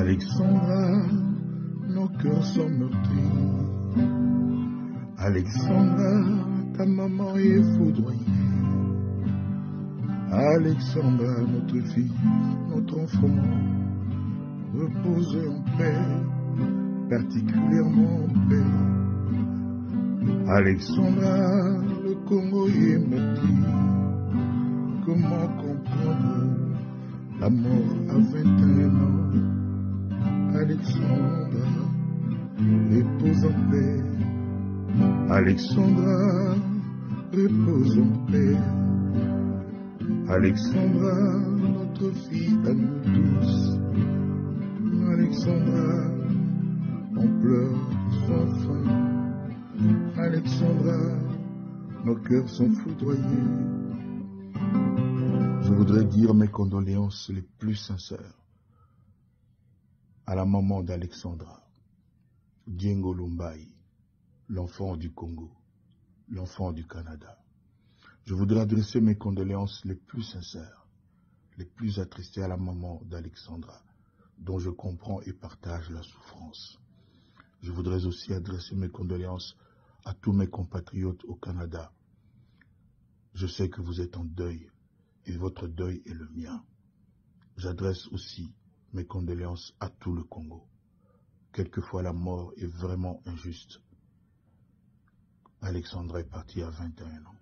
Alexandra, nos cœurs sont meurtris. Alexandra, ta maman est foudroyée. Alexandra, notre fille, notre enfant, repose en paix, particulièrement en paix. Alexandra, le Congo est meurtri. Comment comprendre la mort à 21 ans? Alexandra, repose en paix. Alexandra, notre fille à nous tous. Alexandra, on pleure sans fin. Alexandra, nos cœurs sont foudroyés. Je voudrais dire mes condoléances les plus sincères à la maman d'Alexandra, Diengo Lumbai, l'enfant du Congo, l'enfant du Canada. Je voudrais adresser mes condoléances les plus sincères, les plus attristées à la maman d'Alexandra, dont je comprends et partage la souffrance. Je voudrais aussi adresser mes condoléances à tous mes compatriotes au Canada. Je sais que vous êtes en deuil et votre deuil est le mien. J'adresse aussi mes condoléances à tout le Congo. Quelquefois la mort est vraiment injuste. Alexandra est partie à 21 ans,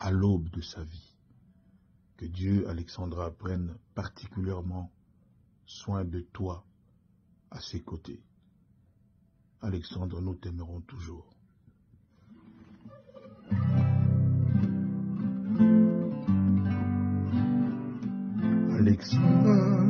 à l'aube de sa vie. Que Dieu, Alexandra, prenne particulièrement soin de toi à ses côtés. Alexandre, nous t'aimerons toujours. Alexandra,